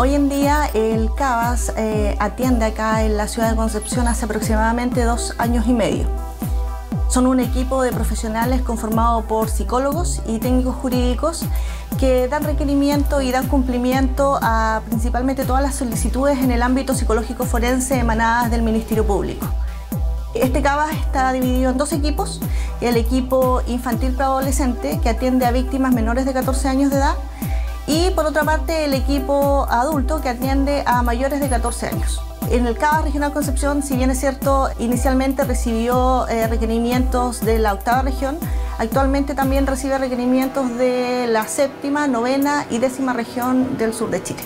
Hoy en día el CABAS eh, atiende acá en la ciudad de Concepción hace aproximadamente dos años y medio. Son un equipo de profesionales conformado por psicólogos y técnicos jurídicos que dan requerimiento y dan cumplimiento a principalmente todas las solicitudes en el ámbito psicológico forense emanadas del Ministerio Público. Este CABAS está dividido en dos equipos, el equipo infantil preadolescente que atiende a víctimas menores de 14 años de edad por otra parte el equipo adulto que atiende a mayores de 14 años. En el CABAS Regional Concepción, si bien es cierto, inicialmente recibió eh, requerimientos de la octava región, actualmente también recibe requerimientos de la séptima, novena y décima región del sur de Chile.